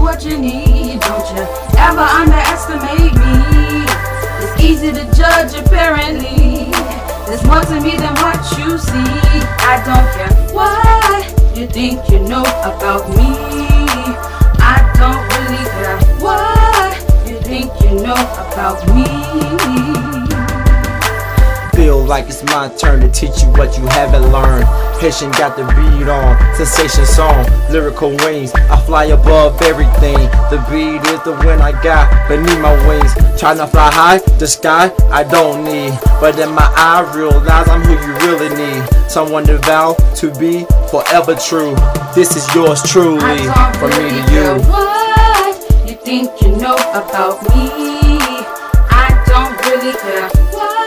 what you need. Don't you ever underestimate me. It's easy to judge apparently. There's more to me than what you see. I don't care what you think you know about me. I don't really care what you think you know about me like it's my turn to teach you what you haven't learned. Haitian got the beat on, sensation song, lyrical wings. I fly above everything. The beat is the wind I got beneath my wings. Trying to fly high, the sky I don't need. But in my eye, realize I'm who you really need. Someone to vow to be forever true. This is yours truly, from me to you. What you think you know about me? I don't really care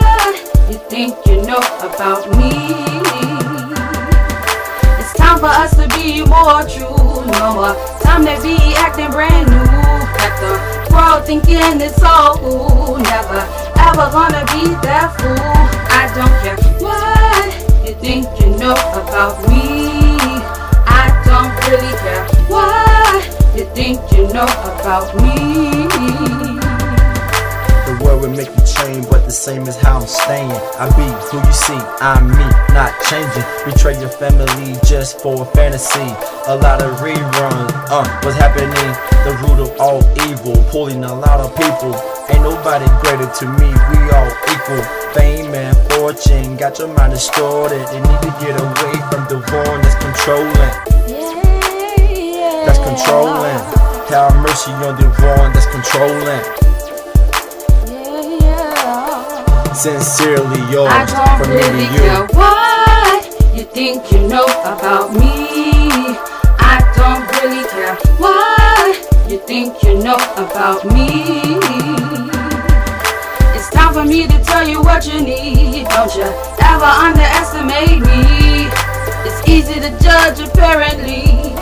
think you know about me. It's time for us to be more true. No uh, time to be acting brand new. Got the world thinking it's all cool. Never ever gonna be that fool. I don't care what you think you know about me. I don't really care what you think you know about me. Change, but the same as how I'm staying. I be who you see, I'm me, not changing. Betray your family just for a fantasy. A lot of reruns, uh, what's happening? The root of all evil, pulling a lot of people. Ain't nobody greater to me, we all equal. Fame and fortune got your mind distorted. You need to get away from the one that's controlling. That's controlling. Have mercy on the one that's controlling. Sincerely yours, I don't from really me to you. care what you think you know about me. I don't really care what you think you know about me. It's time for me to tell you what you need. Don't you ever underestimate me. It's easy to judge apparently.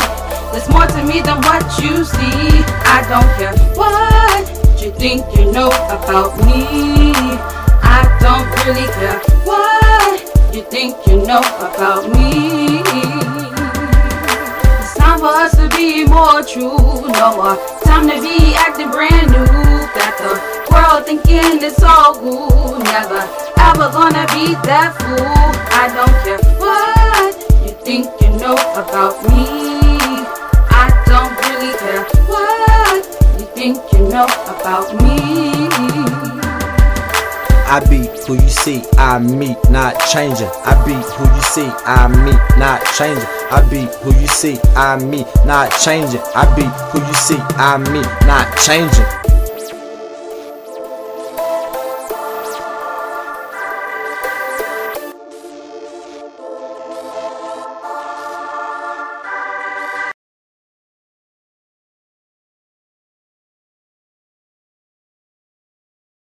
There's more to me than what you see. I don't care what you think you know about me. Really care what you think you know about me. It's time for us to be more true. No more time to be acting brand new. Got the world thinking it's all cool. Never ever gonna be that fool. I don't care what you think you know about me. I don't really care what you think you know about me. I be who you see, I meet, not changing. I be who you see, I meet, not changing. I be who you see, I meet, not changing. I be who you see, I meet, not changing.